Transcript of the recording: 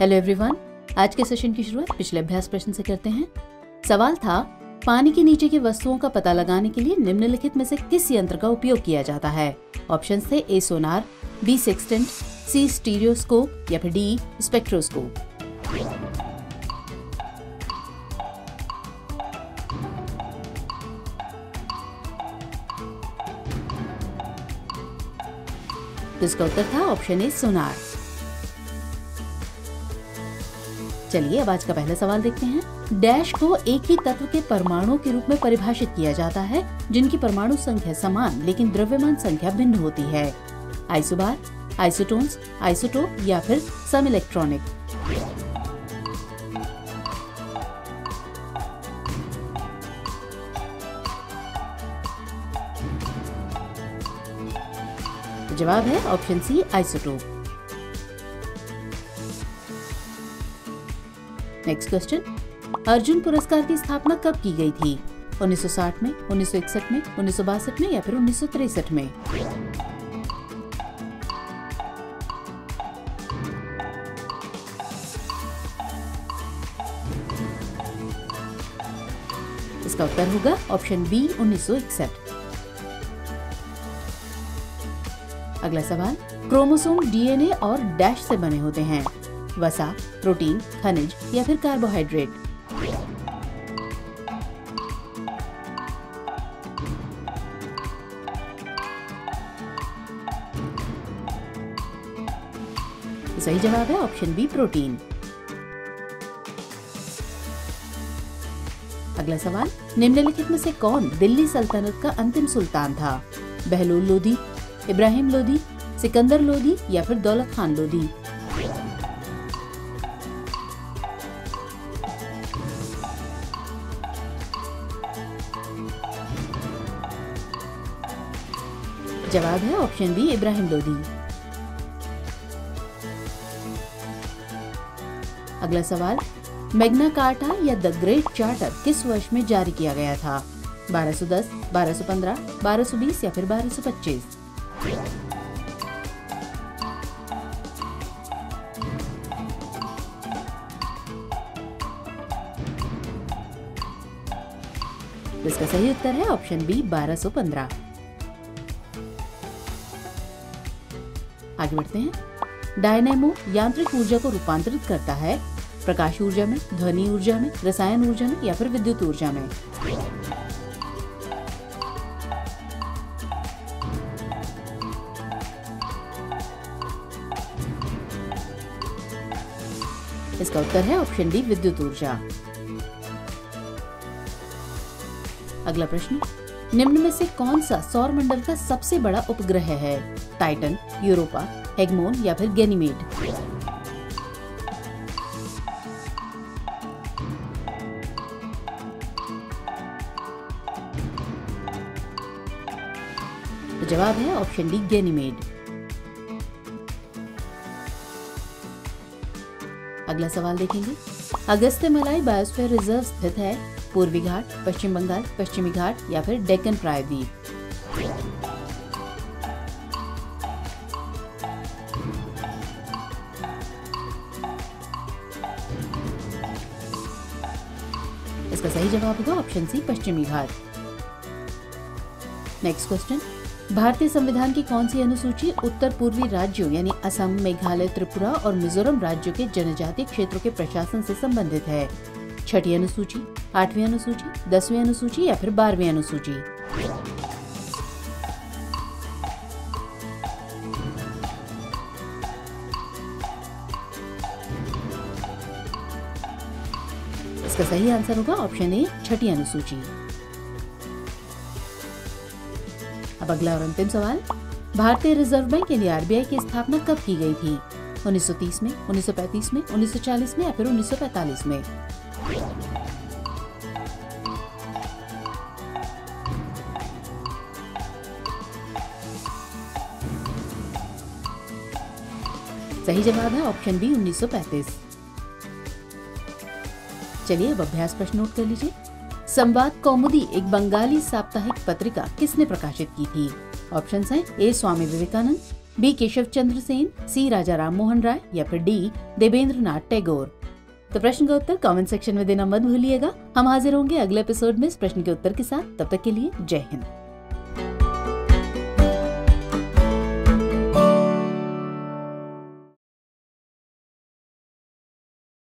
Hello everyone आज के session की शुरुआत पिछले अभ्यास प्रश्न से करते हैं। सवाल था, पानी के नीचे की वस्तुओं का पता लगाने के लिए निम्नलिखित में से किस यंत्र का उपयोग किया जाता है? ऑप्शन थे A sonar B sextant C stereoscope या फिर डी स्पेक्ट्रोस्कोप इसका उत्तर था ऑप्शन ए सोनार चलिए अब आज का पहला सवाल देखते हैं। डैश को एक ही तत्व के परमाणु के रूप में परिभाषित किया जाता है, जिनकी परमाणु संख्या समान, लेकिन द्रव्यमान संख्या भिन्न होती है। आइसोबार, आइसोटोन्स, आइसोटोप या फिर सम इलेक्ट्रॉनिक जवाब है option C, isotope. Next question Arjun पुरस्कार की स्थापना कब की गई थी? 1960 में 1961 में, उन्नीस सौ बासठ में या फिर उन्नीस में? इसका उत्तर होगा ऑप्शन बी 1961 अगला सवाल. क्रोमोसोम डीएनए और डैश से बने होते हैं। वसा, प्रोटीन, खनिज या फिर कार्बोहाइड्रेट सही जवाब है ऑप्शन बी प्रोटीन अगला सवाल, निम्नलिखित में से कौन दिल्ली सल्तनत का अंतिम सुल्तान था? बहलोल लोधी, इब्राहिम लोधी, सिकंदर लोधी या फिर दौलत खान लोधी? जवाब है ऑप्शन बी इब्राहिम लोधी अगला सवाल मैग्ना कार्टा या द ग्रेट चार्टर किस वर्ष में जारी किया गया था? 1210, 1215, 1220 या फिर 1225 इसका सही उत्तर है ऑप्शन बी 1215 आगे बढ़ते हैं। डायनेमो यांत्रिक ऊर्जा को रूपांतरित करता है। प्रकाश ऊर्जा में, ध्वनि ऊर्जा में, रसायन ऊर्जा में या फिर विद्युत ऊर्जा में। इसका उत्तर है ऑप्शन डी, विद्युत ऊर्जा। अगला प्रश्न। निम्न में से कौन सा सौर मंडल का सबसे बड़ा उपग्रह है? टाइटन यूरोपा हेगमोन या फिर गेनीमेड तो जवाब है ऑप्शन डी गेनीमेड अगला सवाल देखेंगे। अगस्त्य मलाई बायोस्फीयर रिज़र्व स्थित है। पूर्वी घाट, पश्चिम बंगाल, पश्चिमी घाट या फिर डेक्कन प्रायद्वीप। इसका सही जवाब होगा ऑप्शन सी पश्चिमी घाट। नेक्स्ट क्वेश्चन भारतीय संविधान की कौन सी अनुसूची उत्तर पूर्वी राज्यों, यानी असम, मेघालय, त्रिपुरा और मिजोरम राज्यों के जनजातीय क्षेत्रों के प्रशासन से संबंधित है? छठी अनुसूची आठवीं अनुसूची, दसवीं अनुसूची या फिर बारहवीं अनुसूची? इसका सही आंसर होगा ऑप्शन ए, छठी अनुसूची। अब अगला और अंतिम सवाल। भारतीय रिज़र्व बैंक यानी आरबीआई की स्थापना कब की गई थी? 1930 में 1935 में 1940 में या फिर 1945 में? सही जवाब है ऑप्शन बी 1935 चलिए अब अभ्यास प्रश्न नोट कर लीजिए। संवाद कौमुदी, एक बंगाली साप्ताहिक पत्रिका, किसने प्रकाशित की थी? ऑप्शन है A Swami Vivekananda, B Keshav Chandra Sen, C Raja Ram Mohan Roy, या फिर डी देवेंद्र नाथ टैगोर। तो प्रश्न का उत्तर कमेंट सेक्शन में देना मत भूलिएगा। हम हाजिर होंगे अगले एपिसोड में इस प्रश्न के उत्तर के साथ। तब तक के लिए जय हिंद।